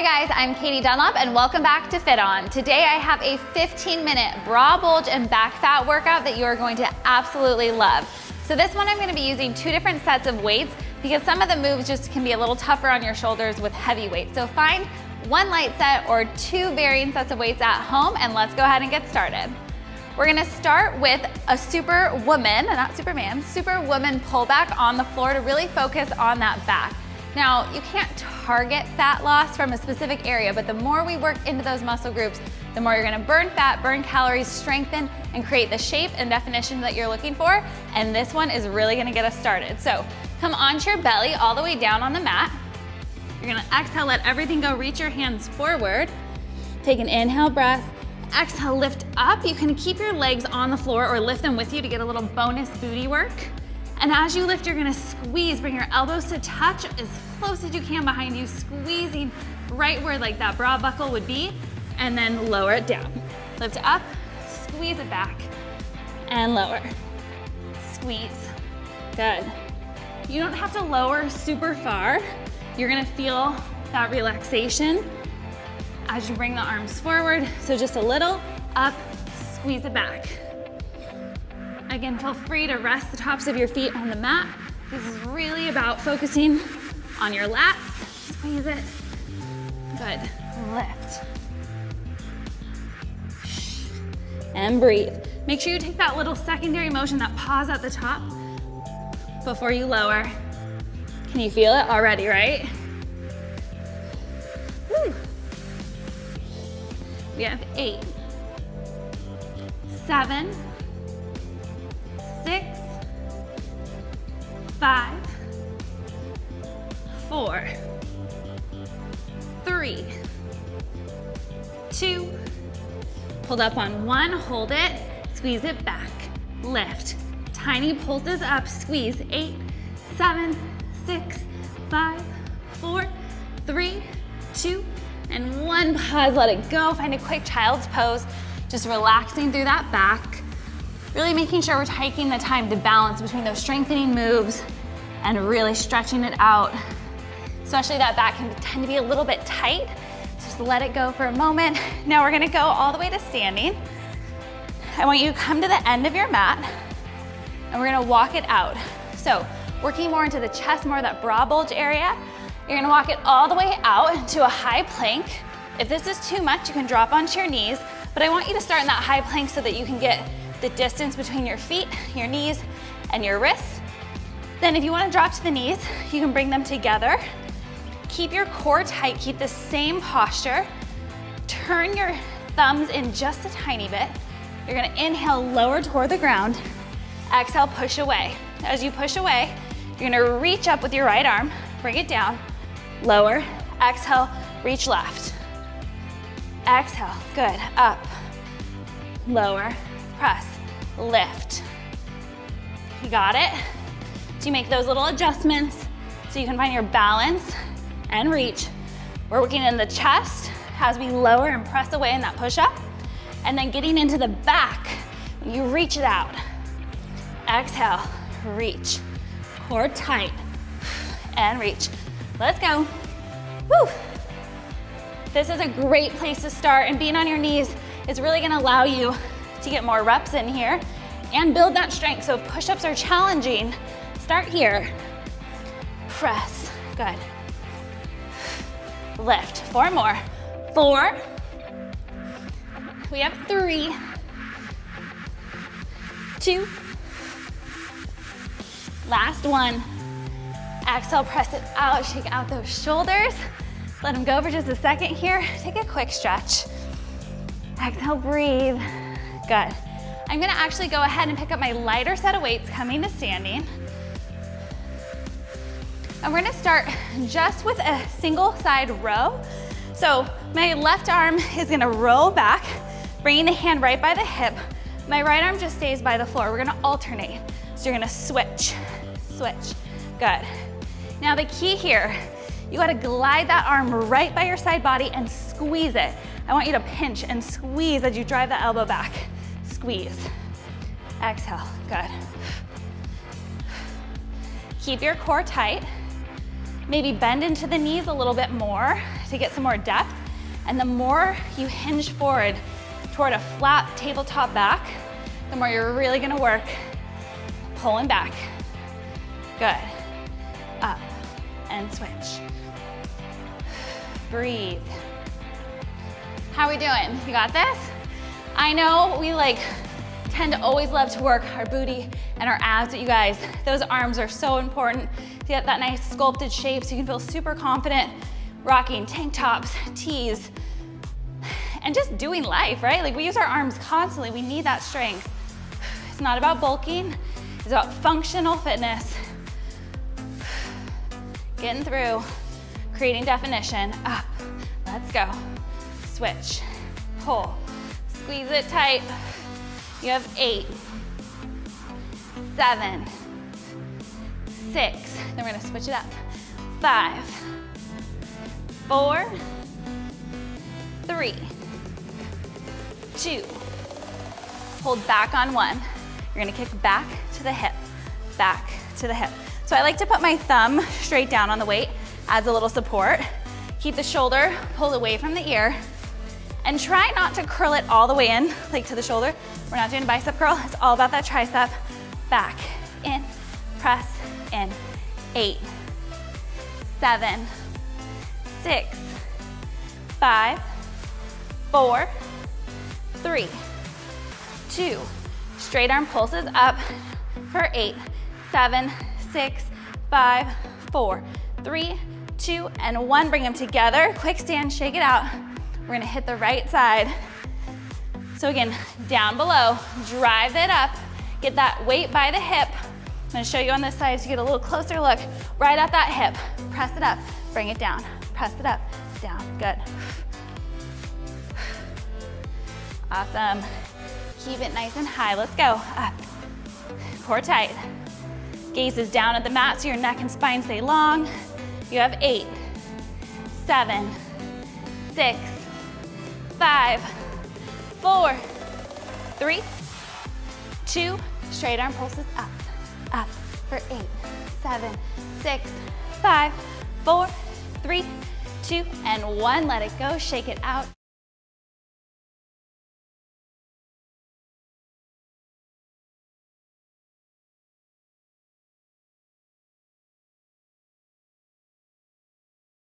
Hi guys, I'm Katie Dunlop and welcome back to FitOn. Today I have a 15 minute bra bulge and back fat workout that you are going to absolutely love. So this one I'm gonna be using two different sets of weights because some of the moves just can be a little tougher on your shoulders with heavy weights. So find one light set or two varying sets of weights at home and let's go ahead and get started. We're gonna start with a super woman, not superman, super woman pullback on the floor to really focus on that back. Now, you can't target fat loss from a specific area, but the more we work into those muscle groups, the more you're gonna burn fat, burn calories, strengthen, and create the shape and definition that you're looking for. And this one is really gonna get us started. So come onto your belly all the way down on the mat. You're gonna exhale, let everything go, reach your hands forward. Take an inhale breath. Exhale, lift up. You can keep your legs on the floor or lift them with you to get a little bonus booty work. And as you lift, you're gonna squeeze, bring your elbows to touch as close as you can behind you, squeezing right where like that bra buckle would be, and then lower it down. Lift up, squeeze it back, and lower. Squeeze, good. You don't have to lower super far. You're gonna feel that relaxation as you bring the arms forward. So just a little, up, squeeze it back. Again, feel free to rest the tops of your feet on the mat. This is really about focusing on your lats. Squeeze it. Good. Lift. And breathe. Make sure you take that little secondary motion, that pause at the top before you lower. Can you feel it already, right? Woo. We have eight, seven, six, five, four, three, two, hold up on one, hold it, squeeze it back, lift. Tiny pulses up, squeeze, eight, seven, six, five, four, three, two, and one. Pause, let it go. Find a quick child's pose, just relaxing through that back. Really making sure we're taking the time to balance between those strengthening moves and really stretching it out. Especially that back can tend to be a little bit tight. Just let it go for a moment. Now we're gonna go all the way to standing. I want you to come to the end of your mat and we're gonna walk it out. So working more into the chest, more of that bra bulge area. You're gonna walk it all the way out to a high plank. If this is too much, you can drop onto your knees, but I want you to start in that high plank so that you can get the distance between your feet, your knees, and your wrists. Then if you wanna drop to the knees, you can bring them together. Keep your core tight, keep the same posture. Turn your thumbs in just a tiny bit. You're gonna inhale, lower toward the ground. Exhale, push away. As you push away, you're gonna reach up with your right arm, bring it down, lower, exhale, reach left. Exhale, good, up, lower, press, lift. You got it? So you make those little adjustments so you can find your balance and reach. We're working in the chest as we lower and press away in that push-up, and then getting into the back, you reach it out. Exhale, reach, core tight, and reach. Let's go. Woo. This is a great place to start, and being on your knees is really gonna allow you to get more reps in here and build that strength. So push-ups are challenging. Start here. Press, good. Lift, four more. Four. We have three, two, last one. Exhale, press it out, shake out those shoulders. Let them go for just a second here. Take a quick stretch. Exhale, breathe. Good. I'm gonna actually go ahead and pick up my lighter set of weights coming to standing. And we're gonna start just with a single side row. So my left arm is gonna roll back, bringing the hand right by the hip. My right arm just stays by the floor. We're gonna alternate. So you're gonna switch, switch. Good. Now the key here, you gotta glide that arm right by your side body and squeeze it. I want you to pinch and squeeze as you drive the elbow back. Squeeze. Exhale, good. Keep your core tight. Maybe bend into the knees a little bit more to get some more depth. And the more you hinge forward toward a flat tabletop back, the more you're really gonna work pulling back. Good. Up and switch. Breathe. How are we doing? You got this? I know we like tend to always love to work our booty and our abs, but you guys, those arms are so important get that nice sculpted shape so you can feel super confident rocking tank tops, tees, and just doing life, right? Like we use our arms constantly. We need that strength. It's not about bulking. It's about functional fitness. Getting through, creating definition. Up, let's go. Switch, pull, squeeze it tight. You have eight, seven, six. Then we're gonna switch it up. Five, four, three, two. Hold back on one. You're gonna kick back to the hip, back to the hip. So I like to put my thumb straight down on the weight, adds a little support. Keep the shoulder pulled away from the ear, and try not to curl it all the way in, like to the shoulder. We're not doing a bicep curl, it's all about that tricep. Back, in, press, in. Eight, seven, six, five, four, three, two. Straight arm pulses up for eight, seven, six, five, four, three, two, and one. Bring them together. Quick stand, shake it out. We're gonna hit the right side. So again, down below, drive it up, get that weight by the hip. I'm gonna show you on this side so you get a little closer look. Right at that hip, press it up, bring it down, press it up, down, good. Awesome. Keep it nice and high. Let's go. Up. Core tight. Gaze is down at the mat so your neck and spine stay long. You have eight, seven, six, five, four, three, two, straight arm pulses up, up for eight, seven, six, five, four, three, two, and one. Let it go, shake it out.